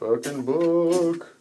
Fucking book.